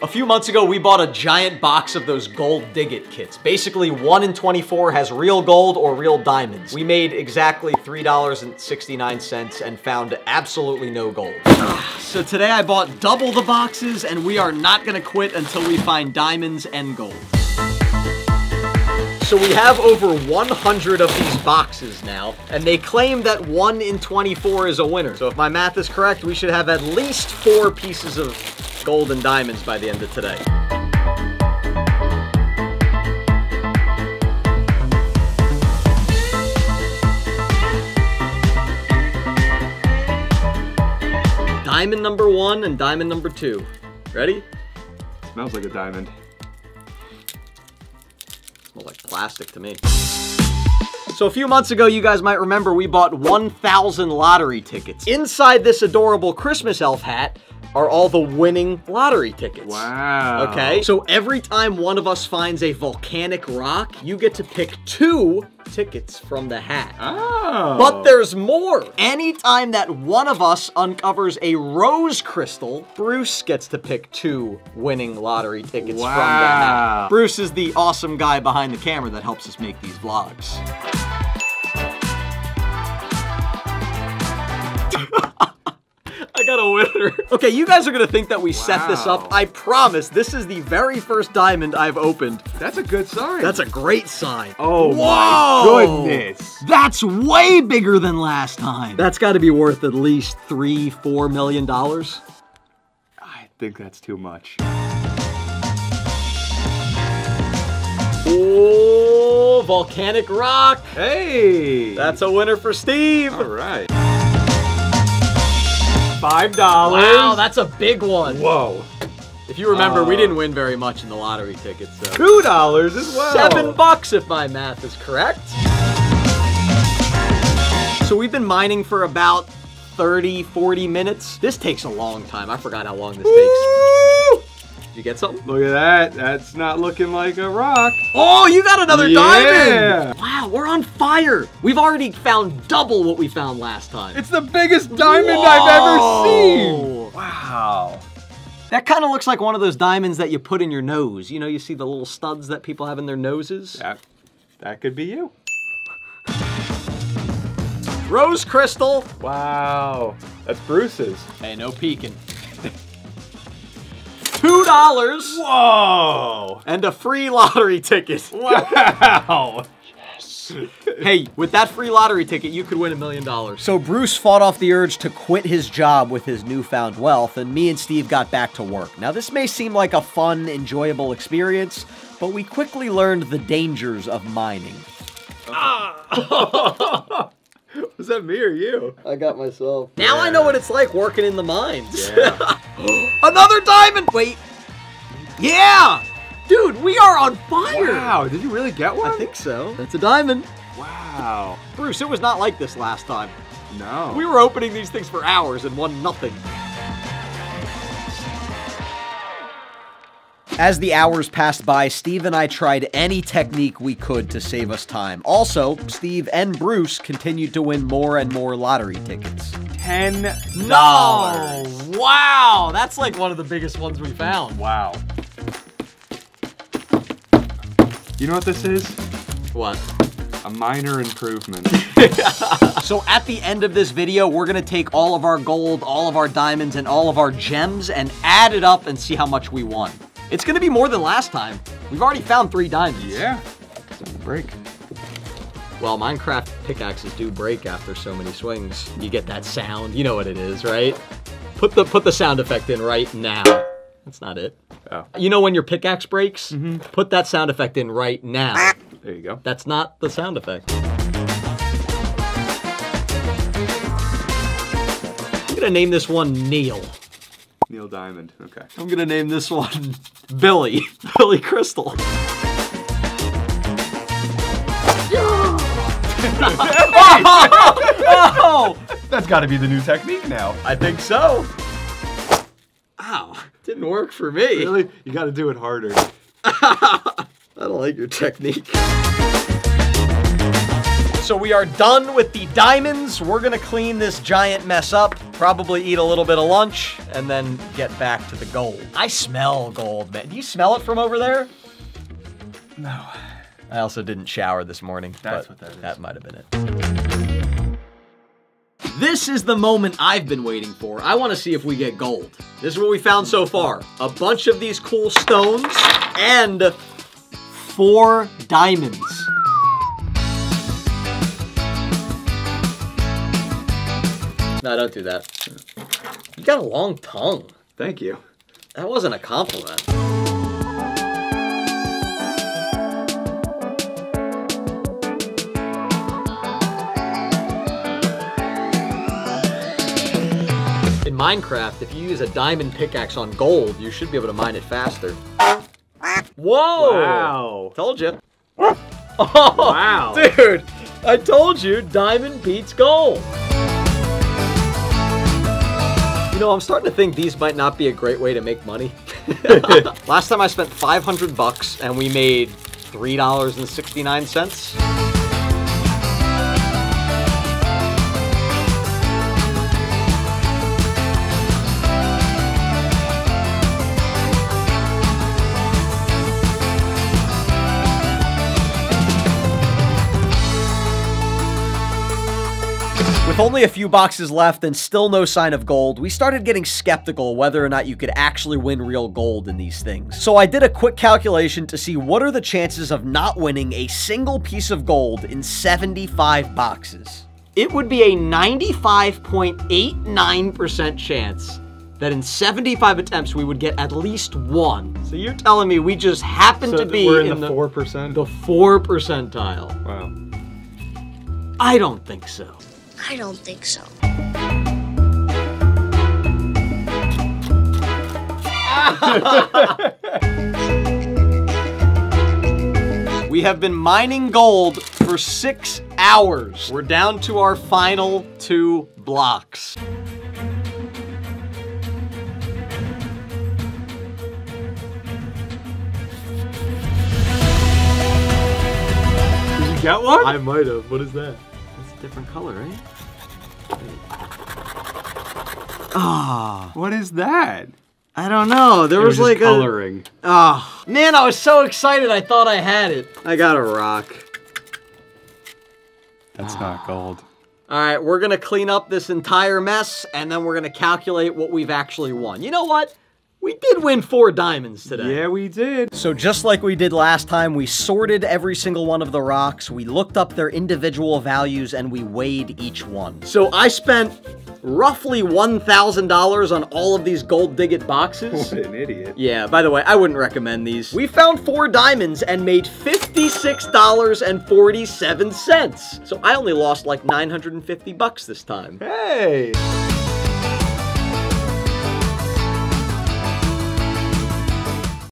A few months ago, we bought a giant box of those gold dig it kits. Basically, 1 in 24 has real gold or real diamonds. We made exactly $3.69 and found absolutely no gold. so today I bought double the boxes and we are not gonna quit until we find diamonds and gold. So we have over 100 of these boxes now, and they claim that 1 in 24 is a winner. So if my math is correct, we should have at least 4 pieces of gold and diamonds by the end of today. Diamond number one and diamond number two. Ready? Smells like a diamond. Smells like plastic to me. So a few months ago, you guys might remember we bought 1,000 lottery tickets. Inside this adorable Christmas elf hat are all the winning lottery tickets. Wow. Okay, so every time one of us finds a volcanic rock, you get to pick two tickets from the hat. Oh. But there's more. Anytime that one of us uncovers a rose crystal, Bruce gets to pick two winning lottery tickets from the Wow. hat. Bruce is the awesome guy behind the camera that helps us make these vlogs. Got a winner. Okay, you guys are gonna think that we set this up. I promise, this is the very first diamond I've opened. That's a good sign. That's a great sign. Oh Whoa! my goodness. That's way bigger than last time. That's got to be worth at least three, four million dollars. I think that's too much. Oh, volcanic rock. Hey. That's a winner for Steve. all right. Five dollars. Wow, that's a big one. Whoa. If you remember, we Uh, didn't win very much in the lottery tickets. So. Two dollars as well. Seven bucks if my math is correct. So we've been mining for about 30, 40 minutes. This takes a long time. I forgot how long this takes. Did you get something? Look at that. That's not looking like a rock. Oh, you got another Yeah. diamond! Wow, we're on fire. We've already found double what we found last time. It's the biggest diamond I've ever seen. Wow. That kind of looks like one of those diamonds that you put in your nose. You know, you see the little studs that people have in their noses? That, that could be you. Rose crystal. Wow. That's Bruce's. Hey, no peeking. Two dollars Whoa. and a free lottery ticket. Wow. Hey, with that free lottery ticket, you could win a million dollars. So Bruce fought off the urge to quit his job with his newfound wealth, and me and Steve got back to work. Now, this may seem like a fun, enjoyable experience, but we quickly learned the dangers of mining. Ah! Was that me or you? I got myself. Now I know what it's like working in the mines. Yeah. Another diamond! Wait. Yeah! Dude, we are on fire! wow. Did you really get one? I think so. That's a diamond. Wow. Bruce, it was not like this last time. No. We were opening these things for hours and won nothing. As the hours passed by, Steve and I tried any technique we could to save us time. Also, Steve and Bruce continued to win more and more lottery tickets. ten No! Wow! That's like one of the biggest ones we found. Wow. You know what this is? What? A minor improvement. So at the end of this video, we're gonna take all of our gold, all of our diamonds, and all of our gems and add it up and see how much we won. It's gonna be more than last time. We've already found three diamonds. yeah. It's on the break. Well, Minecraft pickaxes do break after so many swings. You get that sound. You know what it is, right? Put the put the sound effect in right now. That's not it. Oh, You know when your pickaxe breaks? Mm-hmm. Put that sound effect in right now. there you go. That's not the sound effect. I'm gonna name this one Neil. Neil Diamond. Okay. I'm gonna name this one Billy. Billy Crystal. oh! That's got to be the new technique now. I think so. Ow. Didn't work for me. Really? You got to do it harder. I don't like your technique. So we are done with the diamonds. We're gonna clean this giant mess up, probably eat a little bit of lunch, and then get back to the gold. I smell gold, man. Do you smell it from over there? No. I also didn't shower this morning. That's but what that is. That might have been it. This is the moment I've been waiting for. I want to see if we get gold. This is what we found so far. A bunch of these cool stones and four diamonds. No, don't do that. You got a long tongue. Thank you. That wasn't a compliment. In Minecraft, if you use a diamond pickaxe on gold, you should be able to mine it faster. Whoa! Wow. Told you. Oh, Wow. Dude, I told you, diamond beats gold. You know, I'm starting to think these might not be a great way to make money. Last time I spent 500 bucks and we made $3.69. With only a few boxes left and still no sign of gold, we started getting skeptical whether or not you could actually win real gold in these things. So I did a quick calculation to see what are the chances of not winning a single piece of gold in 75 boxes. It would be a 95.89% chance that in 75 attempts we would get at least one. So you're telling me we just happen So to be we're in, in the four percent. the 4 percentile. Wow. I don't think so. I don't think so. We have been mining gold for six hours. We're down to our final two blocks. Did you get one? I might have. What is that? Different color, right? Ah, What is that? I don't know. There It was, was like coloring. a. Ah, man, I was so excited. I thought I had it. I got a rock. That's not gold. All right, we're gonna clean up this entire mess, and then we're gonna calculate what we've actually won. You know what? We did win four diamonds today. Yeah, we did. So just like we did last time, we sorted every single one of the rocks, we looked up their individual values, and we weighed each one. So I spent roughly $1,000 on all of these gold dig it boxes. What an idiot. Yeah, by the way, I wouldn't recommend these. We found four diamonds and made $56.47. So I only lost like 950 bucks this time. Hey.